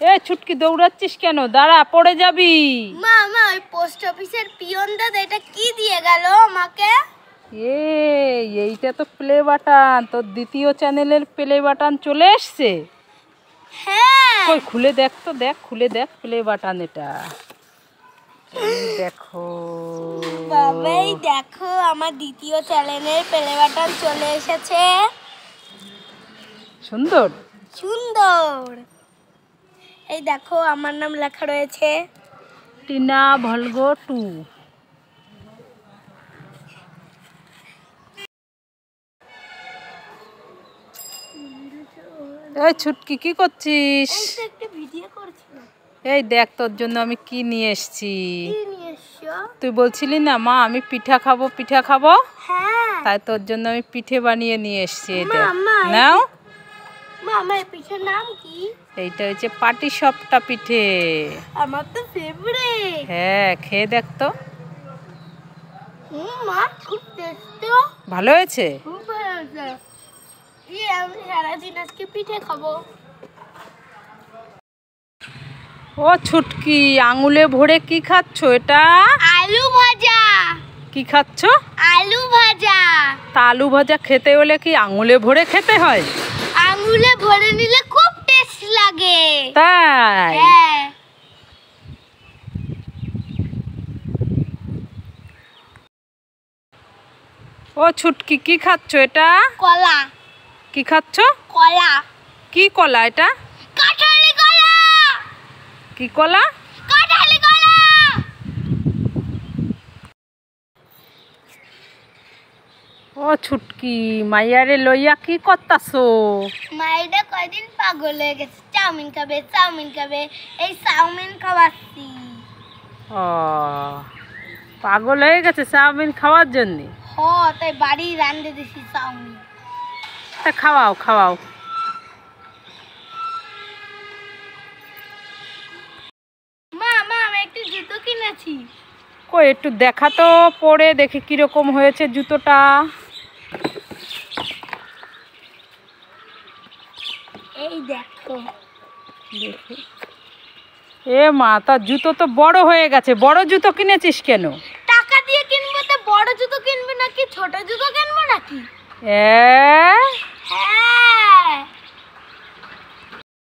এ ছুটকি দৌড়াচ্ছিস কেন? দাঁড়া পড়ে যাবি। মা মা ওই পোস্ট অফিসের পিয়ন দাদা এটা কি দিয়ে গেল আমাকে? এ এইটা তো প্লে বাটন। তোর দ্বিতীয় চ্যানেলের প্লে বাটন চলে এসছে? হ্যাঁ। কই খুলে দেখ তো দেখ খুলে দেখ প্লে বাটন এটা। দেখো। বাবাই দেখো আমার দ্বিতীয় চ্যানেলের প্লে বাটন চলে এসেছে। সুন্দর? সুন্দর। এই দেখো আমার নাম লেখা রয়েছে টিনা ভলগো টু। এই ছুটকি কি করছিস? এই দেখ তোর জন্য আমি কি নিয়ে এসেছি। তুই বলছিলি না মা আমি পিঠা খাব পিঠা খাব? হ্যাঁ। তাই তোর জন্য আমি পিঠে বানিয়ে নিয়ে এসেছি নাও। আমার পিঠের নাম কি? এইটা হচ্ছে পাটি সপটা পিঠে। আমার তো ফেভারিট হ্যাঁ খেয়ে দেখ তো। হুম মা খুব টেস্টি। ভালো হয়েছে? খুব ভালো হয়েছে। ইয়ে আমি সারাদিন আজকে পিঠে খাব। ও ছুটকি আঙুলে ভরে কি খাচ্ছ এটা? আলু ভাজা। কি খাচ্ছ? আলু ভাজা। তা আলু ভাজা খেতে হলে কি আঙুলে ভরে খেতে হয়? আঙুলে ভরে নিলে খুব টেস্ট লাগে। তাই? হ্যাঁ। ও ছুটকি কি খাচ্ছ এটা? কলা। কি খাচ্ছ? কলা। কি কলা এটা? কাঁঠালি কলা। কি কলা কাঁঠালি কলা ও ছুটকি মাইয়ারে লইয়া কি করতাছো? মাইটা কয়দিন পাগল হয়ে গেছে। চাউমিন খাবে চাউমিন খাবে। এই চাউমিন খাওয়াচ্ছি। ও পাগল হয়ে গেছে চাউমিন খাওয়ার জন্য? হ তাই বাড়ি রান্ধে দিছি চাউমিন। তা খাওয়াও খাওয়াও। মা মা আমি একটু জুতো কিনেছি। কই একটু দেখা তো পরে দেখি কীরকম হয়েছে জুতোটা। এই দেখো। দেখি। এ মা তার জুতো তো বড় হয়ে গেছে। বড় জুতো কিনেছিস কেন? টাকা দিয়ে কিনবো তো বড় জুতো কিনবো নাকি ছোট জুতো কিনবো নাকি? এ